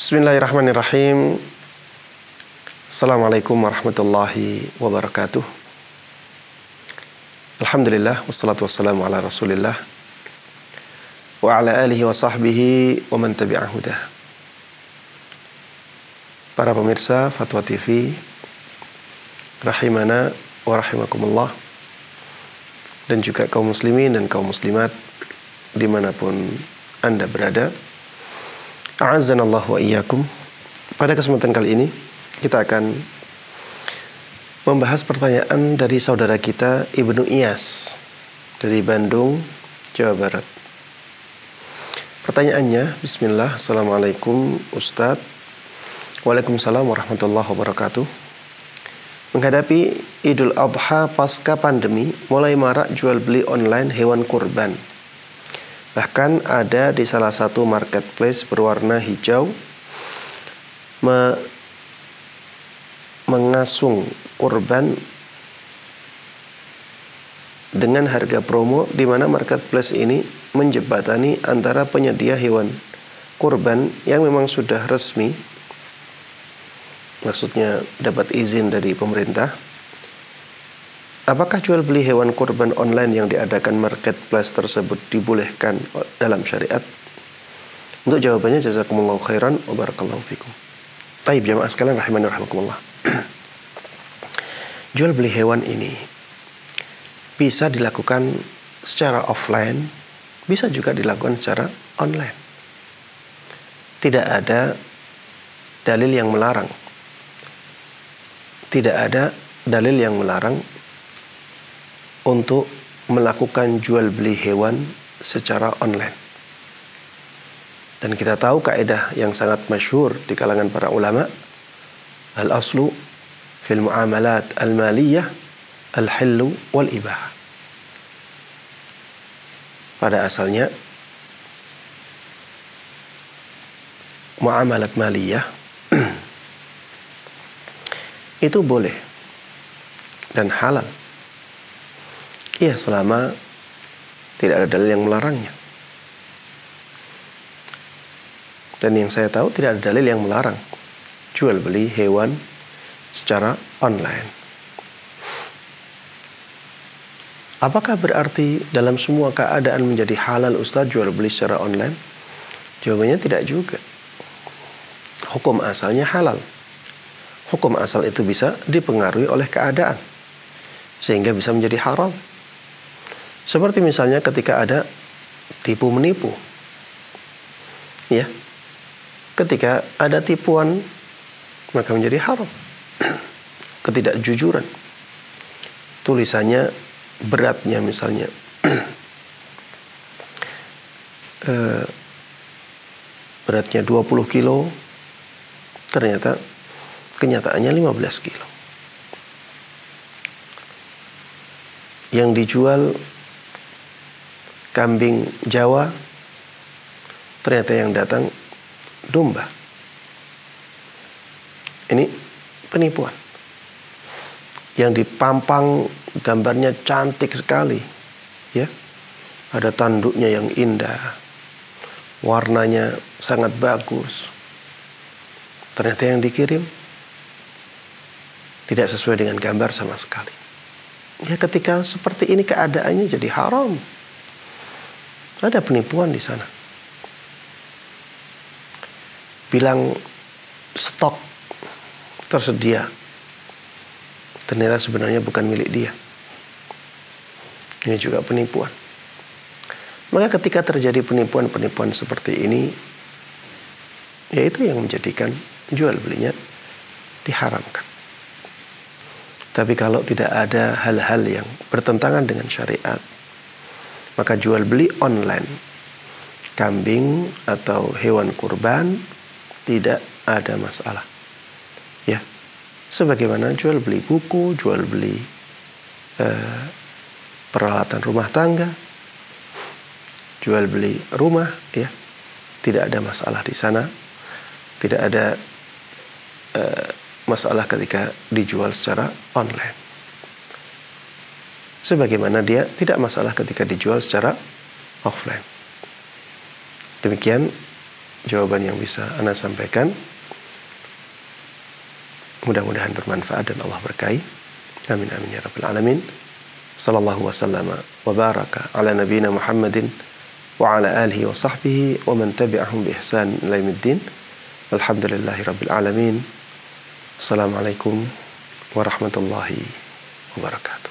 Bismillahirrahmanirrahim. Assalamualaikum warahmatullahi wabarakatuh. Alhamdulillah wassalatu wassalamu ala Rasulillah wa ala alihi wa sahbihi wa man tabi'ahu dah. Para pemirsa Fatwa TV rahimana wa rahimakumullah dan juga kaum muslimin dan kaum muslimat di mana pun Anda berada. A'azzanallah wa iyyakum. Pada kesempatan kali ini kita akan membahas pertanyaan dari saudara kita Ibnu Iyas dari Bandung, Jawa Barat. Pertanyaannya, Bismillah, Assalamualaikum Ustadz. Waalaikumsalam warahmatullahi wabarakatuh. Menghadapi Idul Adha pasca pandemi, mulai marak jual beli online hewan kurban. Bahkan ada di salah satu marketplace berwarna hijau me mengasung kurban dengan harga promo di mana marketplace ini menjebatani antara penyedia hewan kurban yang memang sudah resmi. Maksudnya dapat izin dari pemerintah Apakah jual beli hewan kurban online yang diadakan marketplace tersebut dibolehkan dalam syariat? Untuk jawabannya jazakumullah khairan wa barakallahu fikum. Taib jamaah sekalian rahimani rahimakumullah. jual beli hewan ini bisa dilakukan secara offline, bisa juga dilakukan secara online. Tidak ada dalil yang melarang. Tidak ada dalil yang melarang untuk melakukan jual beli hewan secara online. Dan kita tahu kaidah yang sangat masyhur di kalangan para ulama, al-aslu fil muamalat al-maliyah al-hillu wal ibah. Pada asalnya muamalat maliyah itu boleh dan halal Iya selama tidak ada dalil yang melarangnya. Dan yang saya tahu tidak ada dalil yang melarang jual beli hewan secara online. Apakah berarti dalam semua keadaan menjadi halal Ustaz jual beli secara online? Jawabannya tidak juga. Hukum asalnya halal. Hukum asal itu bisa dipengaruhi oleh keadaan. Sehingga bisa menjadi haram. Seperti misalnya ketika ada tipu menipu. Ya. Ketika ada tipuan maka menjadi haram. Ketidakjujuran. Tulisannya beratnya misalnya eh, beratnya 20 kilo ternyata kenyataannya 15 kilo. Yang dijual kambing Jawa, ternyata yang datang domba. Ini penipuan. Yang dipampang gambarnya cantik sekali, ya. Ada tanduknya yang indah, warnanya sangat bagus. Ternyata yang dikirim tidak sesuai dengan gambar sama sekali. Ya ketika seperti ini keadaannya jadi haram. Ada penipuan di sana. Bilang stok tersedia. Ternyata sebenarnya bukan milik dia. Ini juga penipuan. Maka ketika terjadi penipuan-penipuan seperti ini, yaitu yang menjadikan jual belinya diharamkan. Tapi kalau tidak ada hal-hal yang bertentangan dengan syariat, maka jual beli online kambing atau hewan kurban tidak ada masalah. Ya. Sebagaimana jual beli buku, jual beli uh, peralatan rumah tangga, jual beli rumah, ya. Tidak ada masalah di sana. Tidak ada uh, masalah ketika dijual secara online sebagaimana dia tidak masalah ketika dijual secara offline. Demikian jawaban yang bisa Anda sampaikan. Mudah-mudahan bermanfaat dan Allah berkahi. Amin amin ya rabbal alamin. Sallallahu wasallam wa baraka ala nabiyyina Muhammadin wa ala alihi wa sahbihi wa man tabi'ahum bi ihsan ila yaumiddin. Alhamdulillahi rabbil alamin. Assalamualaikum warahmatullahi wabarakatuh.